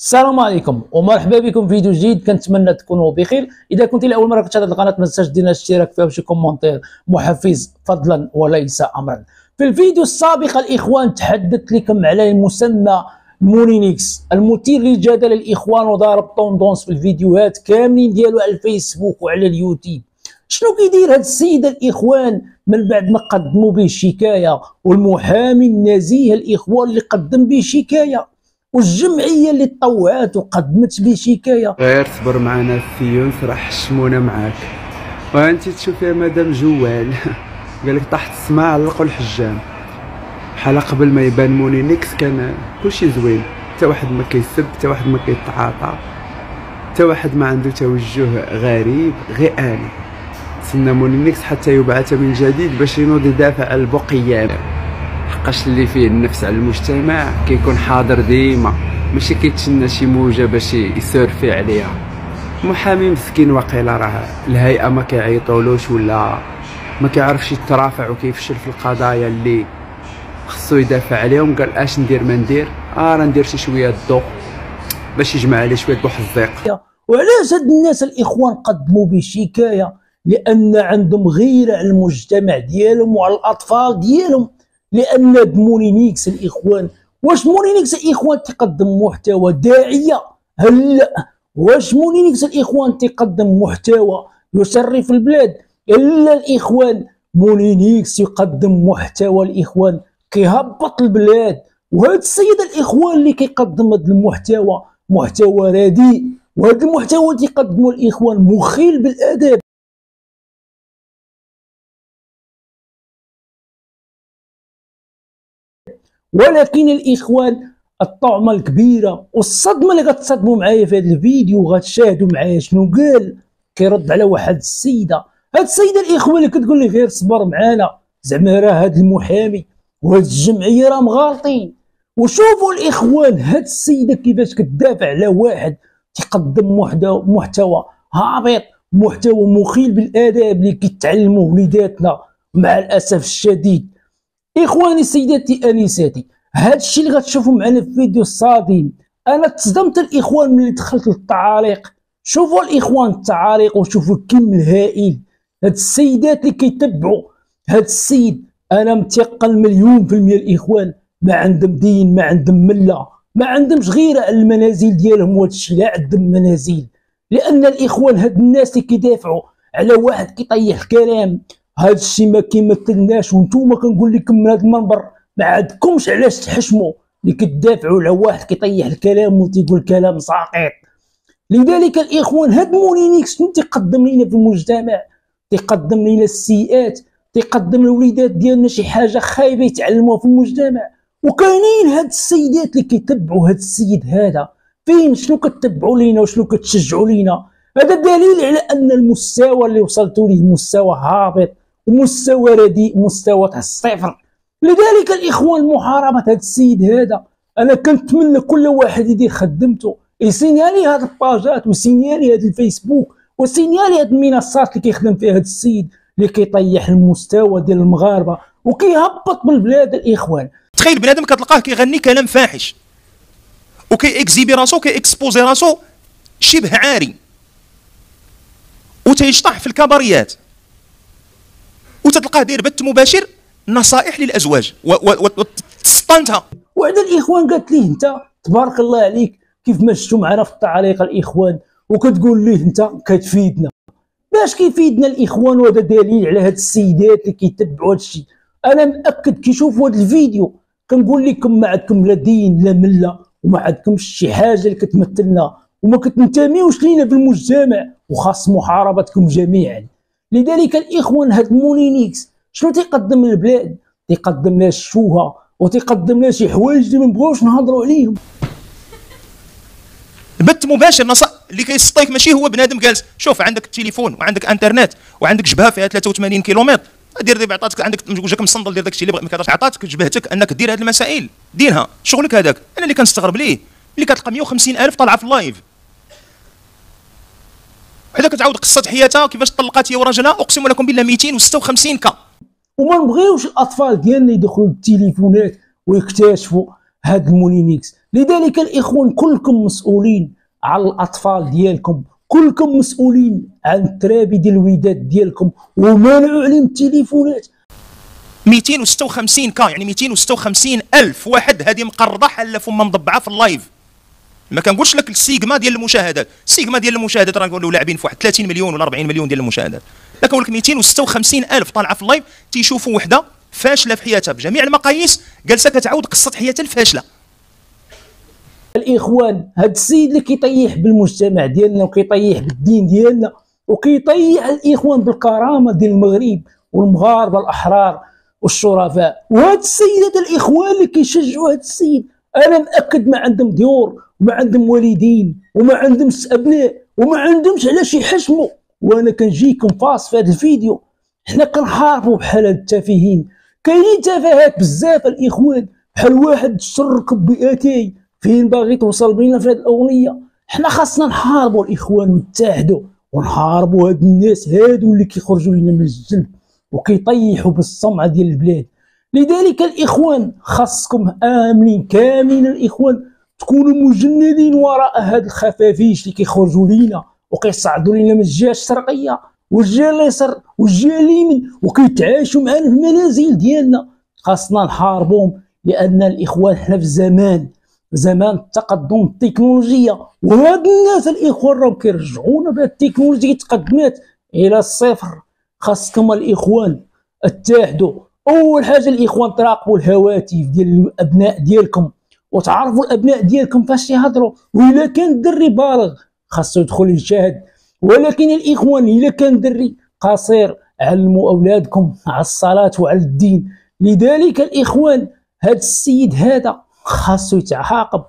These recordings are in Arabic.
السلام عليكم ومرحبا بكم في فيديو جديد كنتمنى تكونوا بخير. إذا كنت لاول مرة كتشاهد القناة ما تنساش دير الاشتراك فيها وشي commentaire محفز فضلا وليس امرا. في الفيديو السابق الإخوان تحدثت لكم على المسمى مونينيكس المثير للجدل الإخوان وضارب tendance في الفيديوهات كاملين ديالو على الفيسبوك وعلى اليوتيوب. شنو كيدير هاد السيد الإخوان من بعد ما قدموا به شكايه والمحامي النزيه الإخوان اللي قدم به شكايه والجمعية اللي طوعات وقدمت به شكاية. غير صبر معنا الثيونس راه حشمونا معاك. وانت تشوف يا مدام جوال. قال لك طاحت السماء علقوا الحجام بحال قبل ما يبان مونينيكس كان كلشي زوين. حتى واحد ما كيسب حتى واحد ما كيتعاطى. حتى واحد ما عنده توجه غريب غير أنا. تسنى مونينيكس حتى يبعث من جديد باش ينوض يدافع على البقيان حقاش اللي فيه النفس على المجتمع كيكون حاضر ديما. ماشي كيتسنى شي موجة باش يسورفي عليها. محامي مسكين واقيلا راه الهيئة ما كيعيطولوش ولا ما كيعرفش يترافع وكيفشل في القضايا اللي خصو يدافع عليهم. قال اش ندير ما ندير؟ آه راه ندير شي شوية الضوء باش يجمع عليه شوية بوحزيق وعلاش هاد الناس الإخوان قدموا بشكايه لأن عندهم غيره على المجتمع ديالهم وعلى الأطفال ديالهم. لأن مونينيكس الإخوان واش مونينيكس الإخوان تقدم محتوى داعية؟ هل لا واش مونينيكس الإخوان تقدم محتوى يشرف البلاد؟ إلا الإخوان مونينيكس يقدم محتوى الإخوان كيهبط البلاد. وهذا السيد الإخوان اللي كيقدم هذا المحتوى محتوى رديء. وهذا المحتوى اللي تقدمه الإخوان مخل بالآداب. ولكن الإخوان الطعمة الكبيرة والصدمة اللي غتصدموا معايا في هذا الفيديو وغتشاهدوا معايا شنو قال؟ كيرد على واحد السيدة. هاد السيدة الاخوان اللي كتقول لي غير صبر معانا زعما راه هاد المحامي وهاد الجمعية راه مغالطين وشوفوا الإخوان هاد السيدة كيفاش كتدافع على واحد تقدم محتوى هابط محتوى مخيل بالآداب اللي كيتعلموا وليداتنا مع الأسف الشديد. إخواني سيداتي أنساتي هذا الشيء اللي غتشوفوا معنا في الفيديو الصادم. أنا تصدمت الإخوان ملي دخلت للتعاليق. شوفوا الإخوان التعاليق وشوفوا الكم الهائل. هاد السيدات اللي كيتبعوا هاد السيد أنا متيقن مليون في المية الإخوان ما عندهم دين ما عندهم ملة ما عندهمش غير المنازل ديالهم وهذا الشيء لا عندهم منازل. لأن الإخوان هاد الناس اللي كيدافعوا على واحد كيطيح الكلام هذا الشيء ما كيمثلناش وأنتم كنقول لكم من هذا المنبر ما عندكمش علاش تحشموا. اللي كتدافعوا على واحد كيطيح الكلام وتيقول كلام ساقط. لذلك الإخوان هاد مونينيكس شنو تيقدم لنا في المجتمع؟ تيقدم لنا السيئات تيقدم للوليدات ديالنا شي حاجة خايبة يتعلموها في المجتمع. وكاينين هاد السيدات اللي كيتبعوا هاد السيد هذا. فين؟ شنو كتبعوا لينا وشنو كتشجعوا لينا؟ هذا دليل على أن المستوى اللي وصلتوا ليه مستوى هابط. ومستوى رديء مستوى تاع الصفر. لذلك الاخوان محاربه هذا السيد هذا أنا كنتمنى كل واحد يدير خدمته. يسينيالي هاد الباجات ويسينيالي هاد الفيسبوك وسينيالي هاد المنصات اللي كيخدم فيها هاد السيد اللي كيطيح المستوى ديال المغاربة وكيهبط بالبلاد الإخوان. تخيل بنادم كتلقاه كيغني كلام فاحش وكي اكزيبي راسو كي اكسبوزي راسو شبه عاري وتيشطح في الكباريات وتتلقاه داير بث مباشر نصائح للأزواج وتسطنتها وعدا الإخوان قالت ليه أنت؟ تبارك الله عليك. كيف ما شفتوا معنا في التعليق الإخوان وكتقول ليه أنت كتفيدنا. باش كيفيدنا الإخوان وهذا دليل على هاد السيدات اللي كيتبعوا هذا الشيء؟ أنا مأكد كيشوفوا هذا الفيديو كنقول لكم ما عندكم لا دين لا ملة وما عندكمش شي حاجة اللي كتمثلنا وما كتنتميوش لينا في المجتمع وخاص محاربتكم جميعا. لذلك الإخوان هاد مولينيكس شنو تيقدم للبلاد؟ تيقدم لنا الشوهة وتيقدم لنا شي حوايج اللي ما نبغيوش نهضروا عليهم. بث مباشر ناس اللي كيسطيك ماشي هو بنادم جالس. شوف عندك التليفون وعندك انترنت وعندك جبهة فيها 83 كيلومتر. ديرها عطاتك عندك وجهك مصندل دير داكشي اللي بغيت عطاتك جبهتك أنك دير هذه المسائل. ديرها. شغلك هذاك أنا اللي كنستغرب ليه؟ اللي كتلقى 150 ألف طالعة في ال live. بعدا كتعاود قصة حياتها كيفاش طلقات هي وراجلها. أقسم لكم بالله 256 K. وما نبغيوش الأطفال ديالنا يدخلوا التليفونات ويكتشفوا هاد المولينيكس. لذلك الإخوان كلكم مسؤولين على الأطفال ديالكم. كلكم مسؤولين عن الترابي ديال الولاد ديالكم. ومنعوا عليهم التليفونات. 256 K يعني 256 ألف واحد هذه مقرضة حله فما مضبعه في ال live. ما كنقولش لك السيجما ديال المشاهدات. السيجما ديال المشاهدات راه نقولوا لاعبين في واحد 30 مليون ولا 40 مليون ديال المشاهدات. لا كنقول لك 256 ألف طالعة في ال live تيشوفوا وحدة فاشلة في حياتها. بجميع المقاييس جالسة كتعاود قصة حياتها الفاشلة. الإخوان هاد السيد اللي كيطيح بالمجتمع ديالنا وكيطيح بالدين ديالنا وكيطيح الإخوان بالكرامة ديال المغرب والمغاربة الأحرار والشرفاء. وهاد السيدات الإخوان اللي كيشجعوا هاد السيد أنا مأكد ما عندهم ديور. وما عندهم والدين وما عندهمش أبناء وما عندهمش علاش يحشموا وأنا كنجيكم فاص في هذا الفيديو. حنا كنحاربوا بحال التافهين. كاينين تفاهات بزاف الإخوان بحال واحد شركب باتاي فين باغي توصل بينا في هذه الأغنية؟ حنا خاصنا نحاربوا الإخوان ونتحدوا ونحاربوا هاد الناس هادو اللي كيخرجوا لنا من الجلد وكيطيحوا بالسمعه ديال البلاد. لذلك الإخوان خاصكم آمنين كاملين الإخوان. تكونوا مجندين وراء هاد الخفافيش اللي كيخرجوا لينا وكيصعدوا لينا من الجهة الشرقية والجهة اليسر والجهة اليمين وكيتعايشوا معنا في المنازل ديالنا. خاصنا نحاربوهم لأن الإخوان حنا في زمان زمان التقدم التكنولوجيا وهاد الناس الإخوان راهم كيرجعونا بهاد التكنولوجيا تقدمات إلى الصفر. خاصكم الإخوان اتحدوا. أول حاجة الإخوان تراقبوا الهواتف ديال الأبناء ديالكم. وتعرفوا الأبناء ديالكم فاش يهضروا واذا كان دري بالغ خاصو يدخل يشاهد ولكن الإخوان اذا كان دري قصير علموا أولادكم على الصلاة وعلى الدين. لذلك الإخوان هذا السيد هذا خاصو يتعاقب.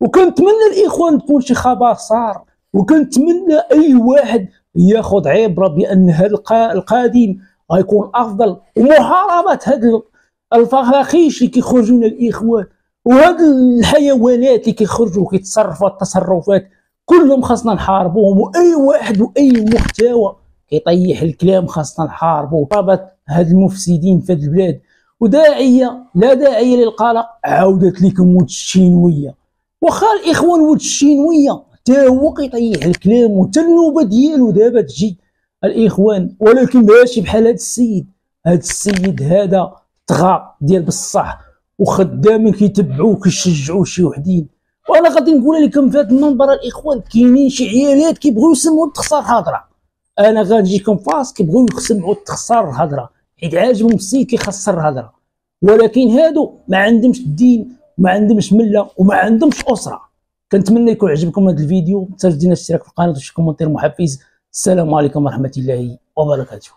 وكنتمنى الإخوان تكون شي خبر صار وكنتمنى أي واحد ياخذ عبرة بأن هذا القادم غيكون أفضل. ومحاربة هاد الفخاخيش اللي كيخرجوا الإخوان. وهاد الحيوانات اللي كيخرجوا وكيتصرفوا التصرفات كلهم خاصنا نحاربوهم وأي واحد وأي محتوى كيطيح الكلام خاصنا نحاربوه. رابط هاد المفسدين في هاد البلاد. وداعية لا داعي للقلق عودت لكم ود الشينوية. واخا الإخوان ود الشينوية تا هو كيطيح الكلام وتا النوبة ديالو دابا تجي. الإخوان ولكن ماشي بحال هذا السيد. هذا السيد هذا طغى ديال بصح. وخدامين كيتبعوه كيشجعوه شي وحدين. وأنا غادي نقول لكم في هذا المنبر الإخوان كاينين شي عيالات كيبغيو يسمعوا التخسار هضرة. أنا غنجيكم فالناس كيبغيو يسمعوا التخسار هضرة. حيت عاجبهم السيد كيخسر هضرة. ولكن هادو ما عندهمش الدين ما عندهمش ملة وما عندهمش أسرة. كنتمنى يكون عجبكم هذا الفيديو. ما تنساوش دير اشتراك في القناة وشي fr:commentaire محفز. السلام عليكم ورحمة الله وبركاته.